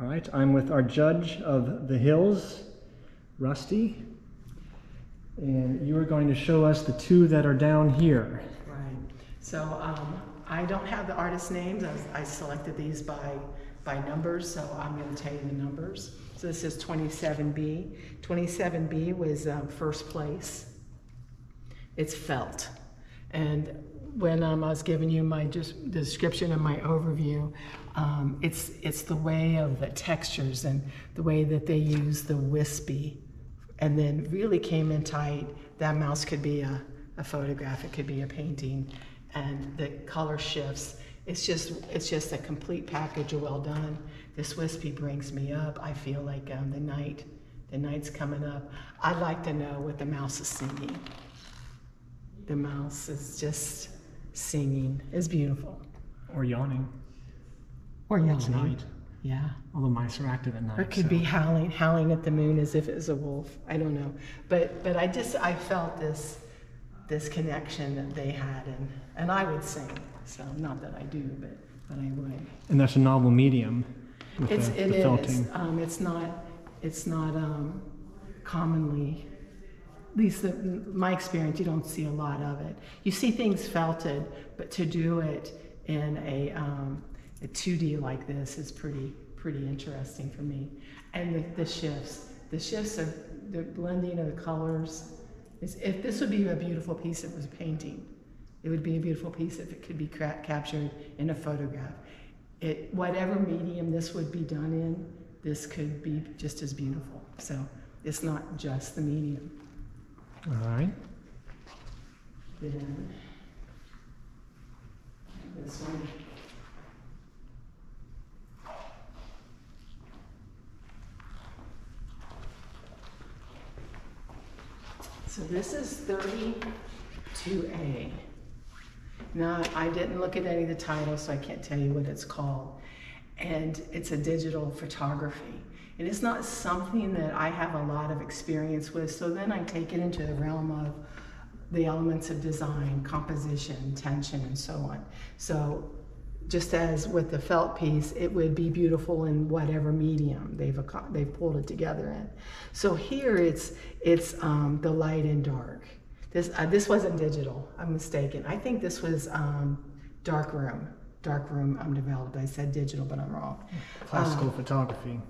All right, I'm with our judge of the hills, Rusty. And you are going to show us the two that are down here. Right. So um, I don't have the artist names. I, I selected these by by numbers, so I'm going to tell you the numbers. So this is 27B. 27B was um, first place. It's felt. And when um, I was giving you my just description and my overview, um, it's it's the way of the textures and the way that they use the wispy, and then really came in tight. That mouse could be a, a photograph, it could be a painting, and the color shifts. It's just it's just a complete package of well done. This wispy brings me up. I feel like um, the night the night's coming up. I'd like to know what the mouse is singing. The mouse is just singing. is beautiful. Or yawning. Or yelling. It's night. Yeah. Although mice are active at night. Or it could so- be howling, howling at the moon as if it was a wolf. I don't know, but but I just I felt this this connection that they had, and and I would sing. So not that I do, but but I would. And that's a novel medium It's the, it the is. Um, it's not it's not um, commonly. At least the, my experience, you don't see a lot of it. You see things felted, but to do it in a um, a 2D like this is pretty pretty interesting for me. And the, the shifts, the shifts of the blending of the colors. Is, if this would be a beautiful piece, it was a painting. It would be a beautiful piece if it could be captured in a photograph. It, whatever medium this would be done in, this could be just as beautiful. So it's not just the medium. All right. Then this one. So this is 32A. Now, I didn't look at any of the titles, so I can't tell you what it's called. And it's a digital photography. And it's not something that I have a lot of experience with, so then I take it into the realm of the elements of design, composition, tension, and so on. So just as with the felt piece, it would be beautiful in whatever medium they've they've pulled it together in. So here it's it's um, the light and dark. This uh, this wasn't digital. I'm mistaken. I think this was um, dark room. Dark room I'm developed. I said digital, but I'm wrong. Classical photography.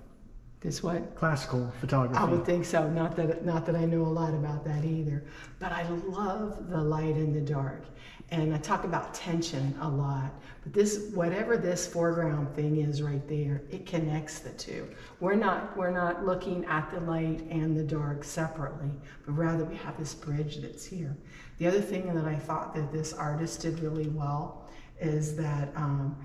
This what? Classical photography. I would think so. Not that not that I know a lot about that either, but I love the light and the dark, and I talk about tension a lot. But this, whatever this foreground thing is right there, it connects the two. We're not we're not looking at the light and the dark separately, but rather we have this bridge that's here. The other thing that I thought that this artist did really well is that. Um,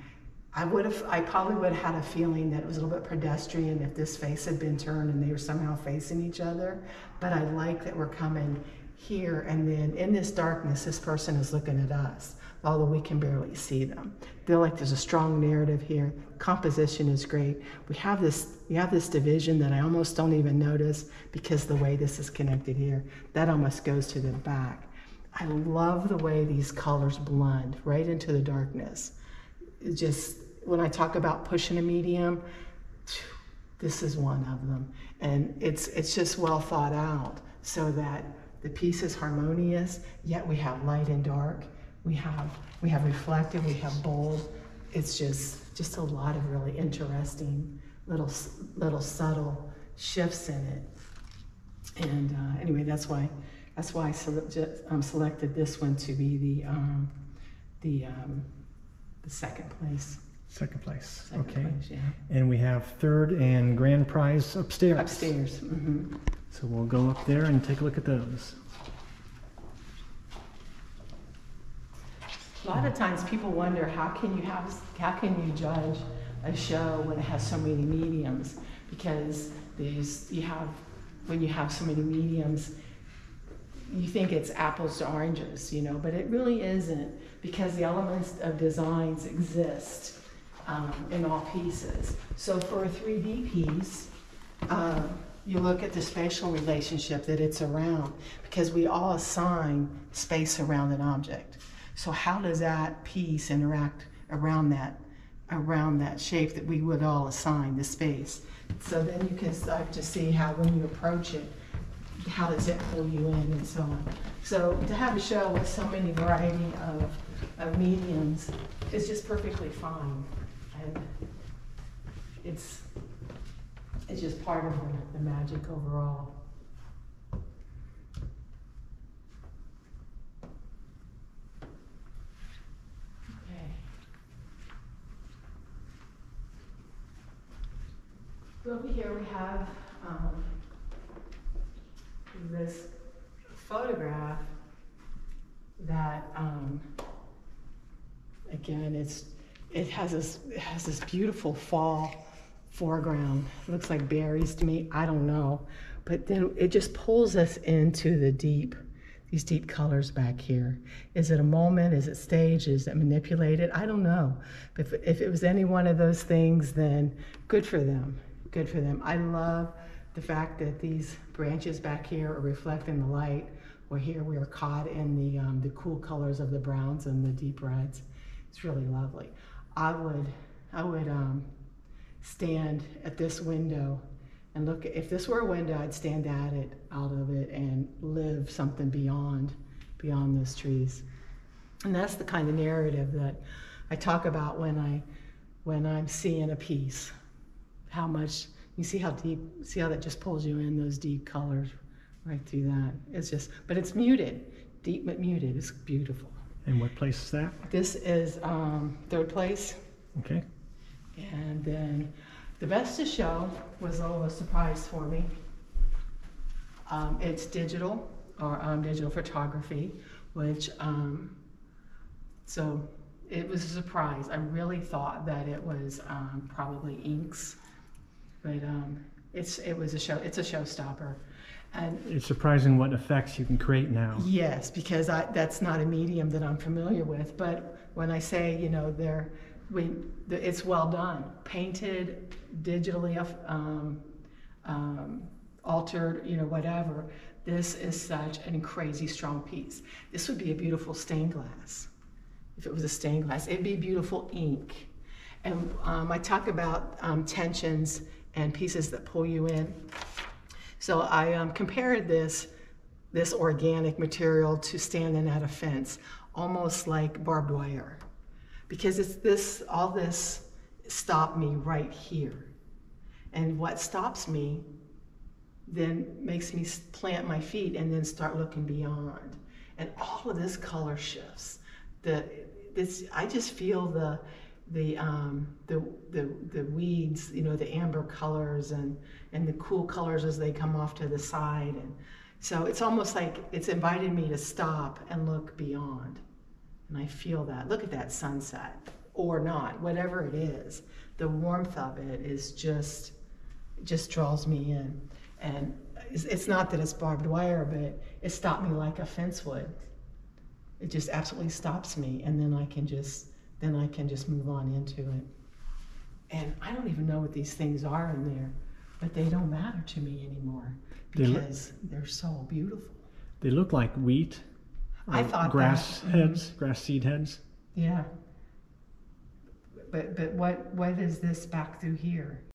I would have, I probably would have had a feeling that it was a little bit pedestrian if this face had been turned and they were somehow facing each other. But I like that we're coming here and then in this darkness, this person is looking at us, although we can barely see them. Feel like there's a strong narrative here. Composition is great. We have this, we have this division that I almost don't even notice because the way this is connected here, that almost goes to the back. I love the way these colors blend right into the darkness just when I talk about pushing a medium, this is one of them, and it's it's just well thought out so that the piece is harmonious. Yet we have light and dark. We have we have reflective. We have bold. It's just just a lot of really interesting little little subtle shifts in it. And uh, anyway, that's why that's why I sele- ju- um, selected this one to be the um, the um, the second place. Second place. Second okay. place, yeah. And we have third and grand prize upstairs. Upstairs. hmm So we'll go up there and take a look at those. A lot of times people wonder how can you have how can you judge a show when it has so many mediums because there's you have when you have so many mediums you think it's apples to oranges you know but it really isn't because the elements of designs exist um, in all pieces so for a 3d piece uh, you look at the spatial relationship that it's around because we all assign space around an object. So how does that piece interact around that around that shape that we would all assign the space. So then you can start to see how when you approach it, how does it pull you in and so on. So to have a show with so many variety of, of mediums is just perfectly fine. And it's, it's just part of the, the magic overall. Okay. So over here we have, um, this photograph that, um, again, it's, it has this, it has this beautiful fall foreground. It looks like berries to me, I don't know. But then it just pulls us into the deep, these deep colors back here. Is it a moment? Is it staged? Is it manipulated? I don't know. But if, if it was any one of those things, then good for them. Good for them. I love the fact that these branches back here are reflecting the light, where here we are caught in the, um, the cool colors of the browns and the deep reds. It's really lovely. I would, I would um, stand at this window and look, if this were a window, I'd stand at it, out of it, and live something beyond, beyond those trees. And that's the kind of narrative that I talk about when I, when I'm seeing a piece. How much you see how deep, see how that just pulls you in those deep colors right through that. It's just, but it's muted, deep but muted. It's beautiful. And what place is that? This is um, third place, Okay. and then the best to show was a little surprise for me. Um, it's digital or um, digital photography, which um, so it was a surprise. I really thought that it was um, probably inks, but um, it's it was a show. It's a showstopper, and It's surprising what effects you can create now. Yes, because I, that's not a medium that I'm familiar with. But when I say, you know, they're, we, the- it's well done, painted, digitally um, um, altered, you know, whatever. This is such a crazy strong piece. This would be a beautiful stained glass. If it was a stained glass, it'd be beautiful ink. And um, I talk about um, tensions and pieces that pull you in. So I um, compared this, this organic material to standing at a fence, almost like barbed wire. Because it's this, all this stopped me right here. And what stops me then makes me plant my feet and then start looking beyond. And all of this color shifts. The, this, I just feel the, the, um, the, the, the weeds, you know, the amber colors and, and the cool colors as they come off to the side. And so it's almost like it's invited me to stop and look beyond. And I feel that. Look at that sunset, or not, whatever it is. The warmth of it is just, just draws me in. And it's, it's not that it's barbed wire, but it stopped me like a fence would. It just absolutely stops me, and then I can just, then I can just move on into it. And I don't even know what these things are in there, but they don't matter to me anymore They because they're so beautiful. They look like wheat. I thought grass that. heads, grass seed heads. Yeah. But but what what is this back through here?